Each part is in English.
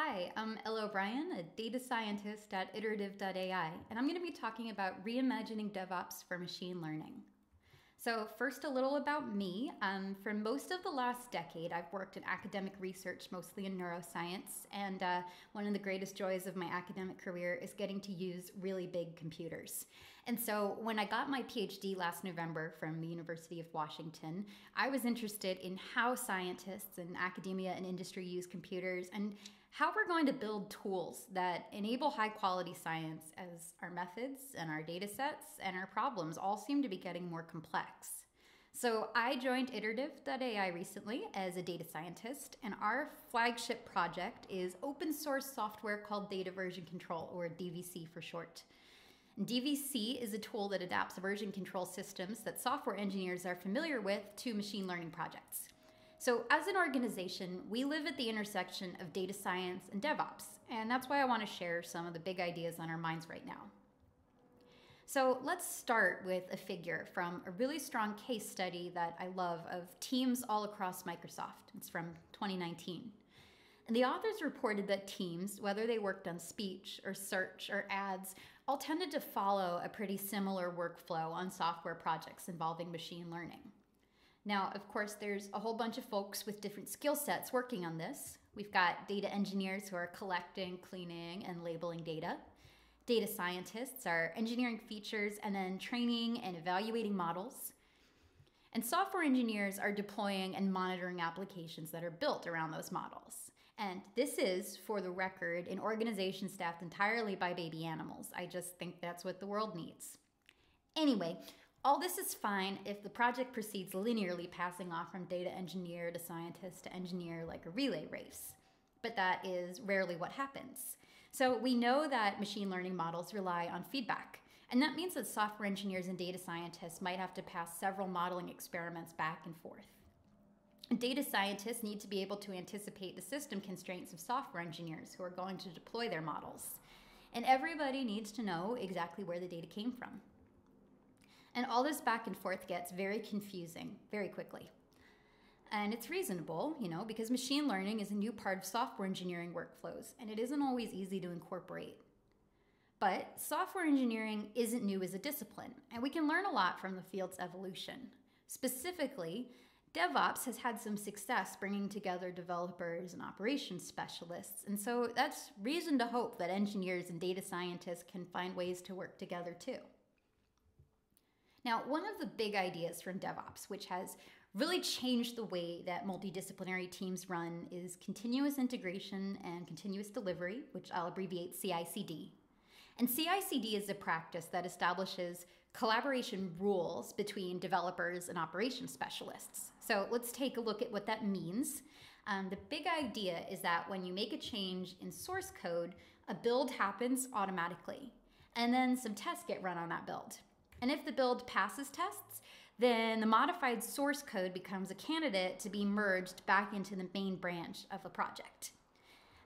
Hi, I'm Elle O'Brien, a data scientist at iterative.ai, and I'm going to be talking about reimagining DevOps for machine learning. So, first, a little about me. Um, for most of the last decade, I've worked in academic research, mostly in neuroscience, and uh, one of the greatest joys of my academic career is getting to use really big computers. And so, when I got my PhD last November from the University of Washington, I was interested in how scientists and academia and industry use computers and how we're going to build tools that enable high quality science as our methods and our data sets and our problems all seem to be getting more complex. So, I joined Iterative.ai recently as a data scientist, and our flagship project is open source software called Data Version Control, or DVC for short. DVC is a tool that adapts version control systems that software engineers are familiar with to machine learning projects. So, as an organization, we live at the intersection of data science and DevOps, and that's why I want to share some of the big ideas on our minds right now. So, let's start with a figure from a really strong case study that I love of teams all across Microsoft. It's from 2019. And the authors reported that teams, whether they worked on speech or search or ads, all tended to follow a pretty similar workflow on software projects involving machine learning. Now, of course, there's a whole bunch of folks with different skill sets working on this. We've got data engineers who are collecting, cleaning, and labeling data. Data scientists are engineering features and then training and evaluating models. And software engineers are deploying and monitoring applications that are built around those models. And this is, for the record, an organization staffed entirely by baby animals. I just think that's what the world needs. Anyway, all this is fine if the project proceeds linearly, passing off from data engineer to scientist to engineer like a relay race. But that is rarely what happens. So we know that machine learning models rely on feedback. And that means that software engineers and data scientists might have to pass several modeling experiments back and forth. Data scientists need to be able to anticipate the system constraints of software engineers who are going to deploy their models. And everybody needs to know exactly where the data came from. And all this back and forth gets very confusing very quickly. And it's reasonable, you know, because machine learning is a new part of software engineering workflows, and it isn't always easy to incorporate. But software engineering isn't new as a discipline, and we can learn a lot from the field's evolution. Specifically, DevOps has had some success bringing together developers and operations specialists, and so that's reason to hope that engineers and data scientists can find ways to work together too. Now, one of the big ideas from DevOps, which has really changed the way that multidisciplinary teams run, is continuous integration and continuous delivery, which I'll abbreviate CI CD. And CI CD is a practice that establishes collaboration rules between developers and operations specialists. So let's take a look at what that means. Um, the big idea is that when you make a change in source code, a build happens automatically, and then some tests get run on that build. And if the build passes tests, then the modified source code becomes a candidate to be merged back into the main branch of a project.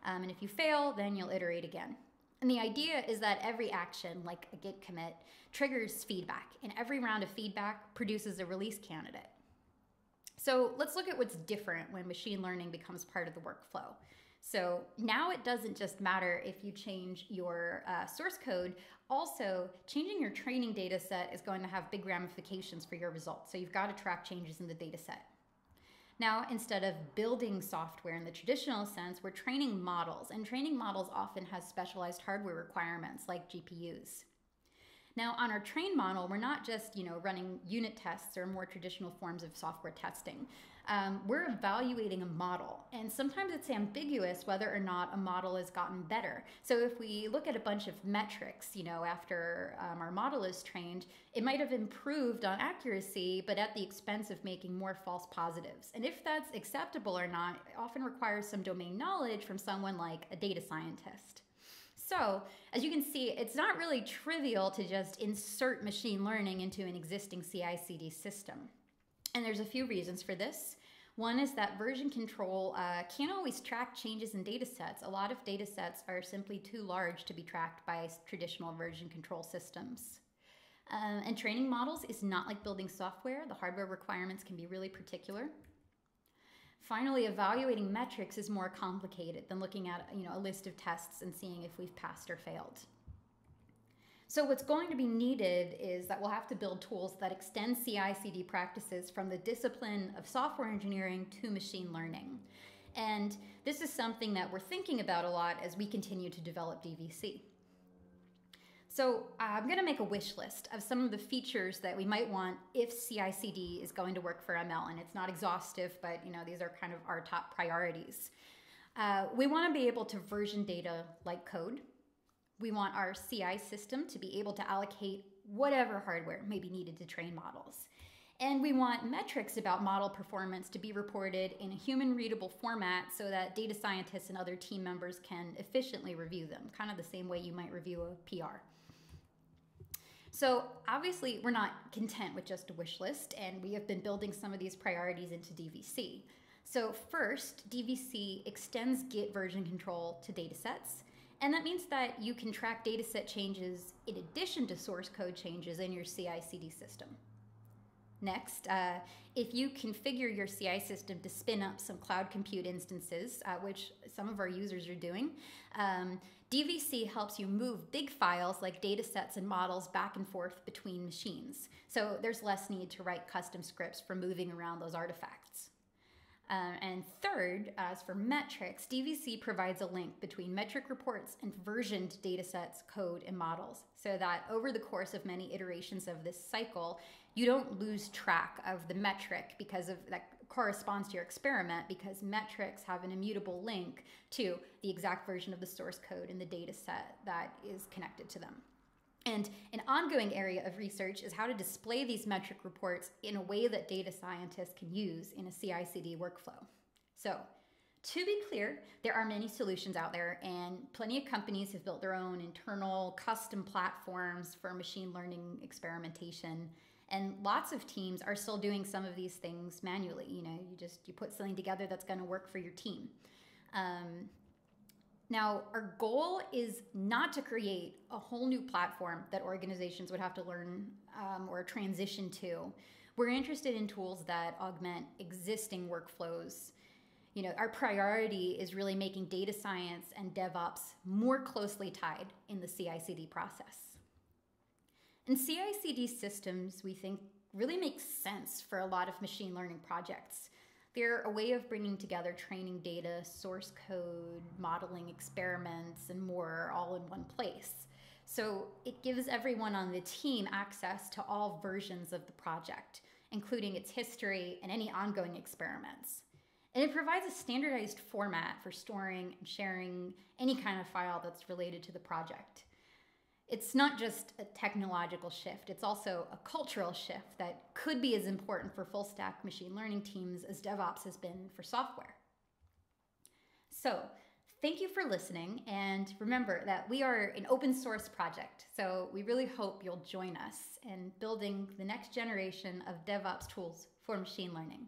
Um, and if you fail, then you'll iterate again. And the idea is that every action, like a git commit, triggers feedback, and every round of feedback produces a release candidate. So let's look at what's different when machine learning becomes part of the workflow. So now it doesn't just matter if you change your uh, source code, also changing your training data set is going to have big ramifications for your results. So you've got to track changes in the data set. Now, instead of building software in the traditional sense, we're training models, and training models often has specialized hardware requirements like GPUs. Now, on our train model, we're not just you know running unit tests or more traditional forms of software testing. Um, we're evaluating a model, and sometimes it's ambiguous whether or not a model has gotten better. So if we look at a bunch of metrics, you know, after um, our model is trained, it might have improved on accuracy, but at the expense of making more false positives. And if that's acceptable or not, often requires some domain knowledge from someone like a data scientist. So, as you can see, it's not really trivial to just insert machine learning into an existing CI CD system. And there's a few reasons for this. One is that version control uh, can't always track changes in data sets. A lot of data sets are simply too large to be tracked by traditional version control systems. Uh, and training models is not like building software. The hardware requirements can be really particular. Finally, evaluating metrics is more complicated than looking at you know, a list of tests and seeing if we've passed or failed. So what's going to be needed is that we'll have to build tools that extend CI/CD practices from the discipline of software engineering to machine learning. And this is something that we're thinking about a lot as we continue to develop DVC. So I'm going to make a wish list of some of the features that we might want if CI/CD is going to work for ML, and it's not exhaustive, but you know these are kind of our top priorities. Uh, we want to be able to version data like code. We want our CI system to be able to allocate whatever hardware may be needed to train models. And we want metrics about model performance to be reported in a human readable format so that data scientists and other team members can efficiently review them, kind of the same way you might review a PR. So obviously, we're not content with just a wish list, and we have been building some of these priorities into DVC. So first, DVC extends Git version control to datasets, and that means that you can track dataset changes in addition to source code changes in your CI/CD system. Next, uh, if you configure your CI system to spin up some cloud compute instances, uh, which some of our users are doing, um, DVC helps you move big files like data sets and models back and forth between machines. So there's less need to write custom scripts for moving around those artifacts. Uh, and third, as for metrics, DVC provides a link between metric reports and versioned datasets, code, and models, so that over the course of many iterations of this cycle, you don't lose track of the metric because of that corresponds to your experiment because metrics have an immutable link to the exact version of the source code in the data set that is connected to them. And an ongoing area of research is how to display these metric reports in a way that data scientists can use in a CI CD workflow. So, to be clear, there are many solutions out there, and plenty of companies have built their own internal custom platforms for machine learning experimentation. And lots of teams are still doing some of these things manually. You know you just you put something together that's going to work for your team. Um, now our goal is not to create a whole new platform that organizations would have to learn um, or transition to. We're interested in tools that augment existing workflows. You know our priority is really making data science and devops more closely tied in the ci/cd process. And CI CD systems, we think, really make sense for a lot of machine learning projects. They're a way of bringing together training data, source code, modeling experiments, and more all in one place. So it gives everyone on the team access to all versions of the project, including its history and any ongoing experiments. And it provides a standardized format for storing and sharing any kind of file that's related to the project it's not just a technological shift, it's also a cultural shift that could be as important for full stack machine learning teams as DevOps has been for software. So, thank you for listening. And remember that we are an open source project. So, we really hope you'll join us in building the next generation of DevOps tools for machine learning.